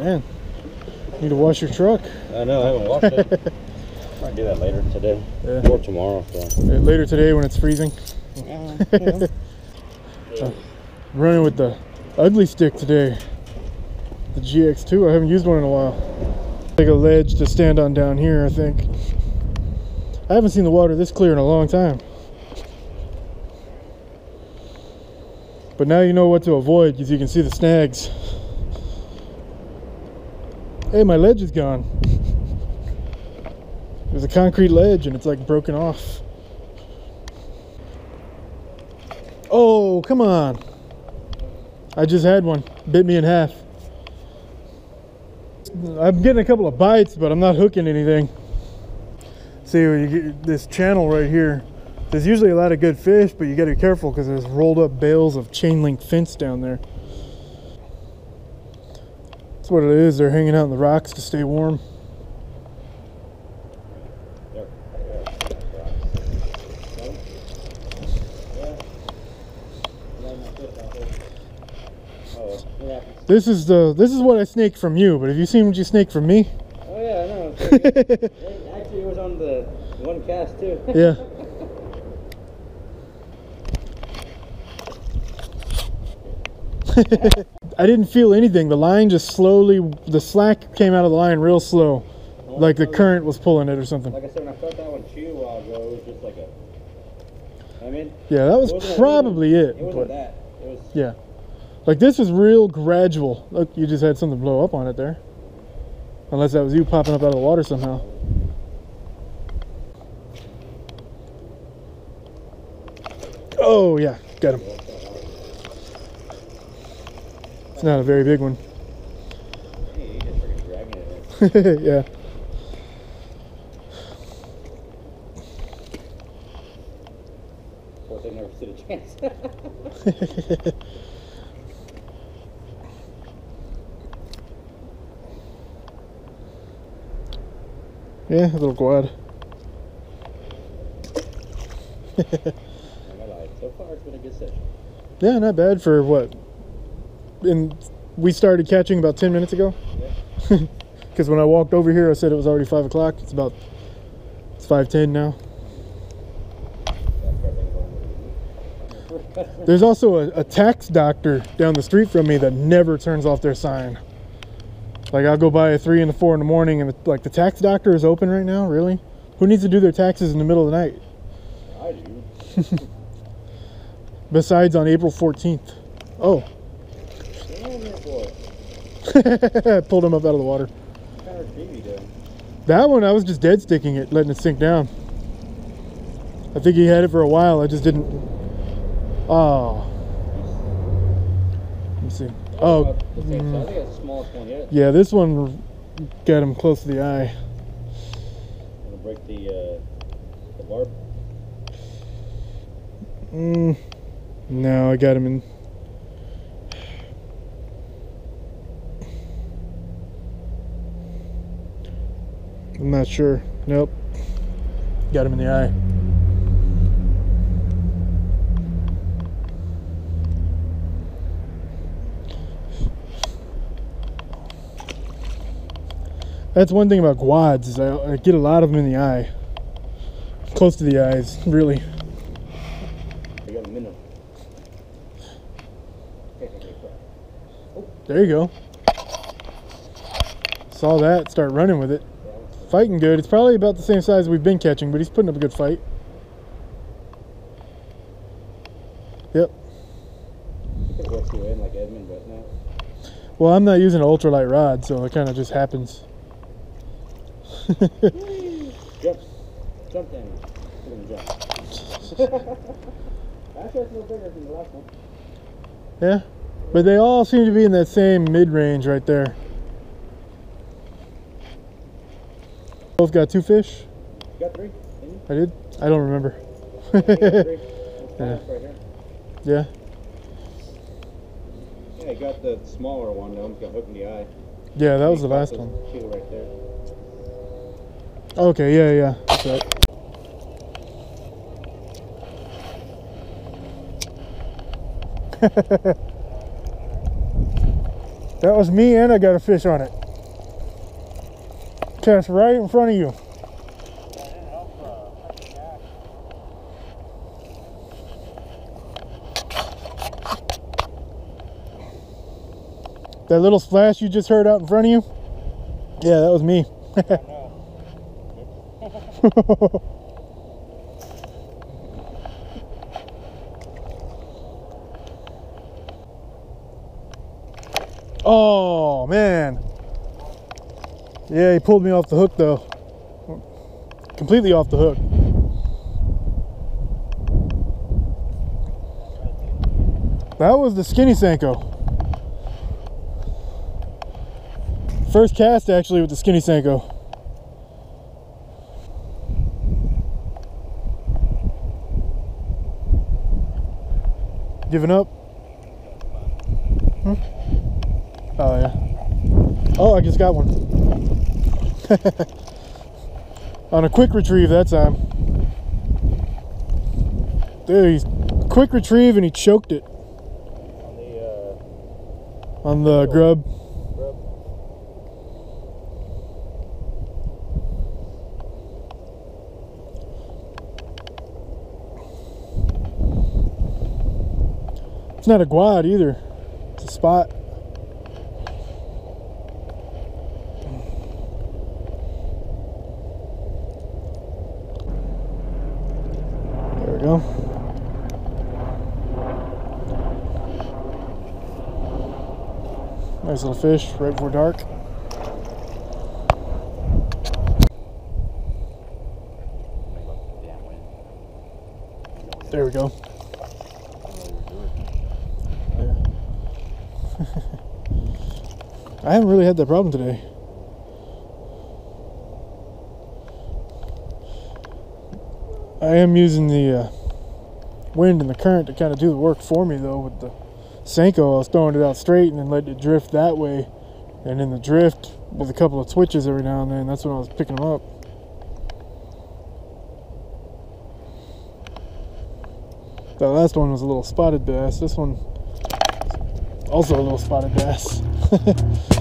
Man, need to wash your truck. I know, I haven't washed it. Might do that later today Yeah. or tomorrow. So. Uh, Later today when it's freezing. Running with the Ugly Stik today. The GX2. I haven't used one in a while. Like a ledge to stand on down here, I think. I haven't seen the water this clear in a long time. But now you know what to avoid because you can see the snags. Hey, my ledge is gone. There's a concrete ledge and it's like broken off. Oh, come on. I just had one. Bit me in half. I'm getting a couple of bites, but I'm not hooking anything. See, you get this channel right here, there's usually a lot of good fish, but you gotta be careful because there's rolled up bales of chain link fence down there. That's what it is. They're hanging out in the rocks to stay warm. This is the this is what I snaked from you, but have you seen what you snaked from me? Oh yeah, I know. Actually, it was on the one cast too. Yeah. I didn't feel anything. The line just slowly, the slack came out of the line real slow. Like the current was pulling it or something. Like I said, when I felt that one chew a while ago, it was just like a. I mean, Yeah, that was it probably it. It wasn't that. It was. yeah. Like this was real gradual. Look, you just had something blow up on it there. Unless that was you popping up out of the water somehow. Oh yeah, got him. It's not a very big one. Hey, you just freaking dragging it. yeah. Of course, I never stood a chance. Yeah, a little guad. I'm gonna lie. So far, it's been a good session. Yeah, not bad for what? And we started catching about 10 minutes ago. Because when I walked over here, I said it was already 5 o'clock. It's about it's 5.10 now. There's also a, a tax doctor down the street from me that never turns off their sign. Like I'll go by at 3 and 4 in the morning and like the tax doctor is open right now? Really? Who needs to do their taxes in the middle of the night? I do. Besides on April 14th. Oh, Damn it, boy. pulled him up out of the water. That one, I was just dead sticking it, letting it sink down. I think he had it for a while. I just didn't. Oh. Let me see. Oh, mm, yeah, this one got him close to the eye. Break the the barb. Mm, no, I got him in. I'm not sure. Nope. Got him in the eye. That's one thing about guads is I, I get a lot of them in the eye, close to the eyes, really. I got a minnow. There you go. Saw that, start running with it. Fighting good. It's probably about the same size we've been catching, but he's putting up a good fight. Yep. Well, I'm not using an ultralight rod, so it kind of just happens. Jump. Jump. Yeah. But they all seem to be in that same mid-range right there. Both got two fish? You got three? Didn't you? I did? I don't remember. You got three. There's Yeah. right yeah. Yeah, got the smaller one. That one's got hook in the eye. Yeah, that was the last one. Two right there. Okay, yeah, yeah. That's right. That was me and I got a fish on it. Cast right in front of you. That little splash you just heard out in front of you? Yeah, that was me. oh, man. Yeah, he pulled me off the hook though. Completely off the hook. That was the skinny Senko. First cast actually with the skinny Senko. Giving up? Hmm? Oh yeah. Oh, I just got one. On a quick retrieve that time. Dude, he's quick retrieve and he choked it On the uh, on the grub. grub. It's not a guad either. It's a spot. Go. Nice little fish right before dark. There we go. I haven't really had that problem today. I am using the uh, wind and the current to kind of do the work for me though with the Senko. I was throwing it out straight and then letting it drift that way. And in the drift with a couple of twitches every now and then, that's when I was picking them up. That last one was a little spotted bass. This one also a little spotted bass.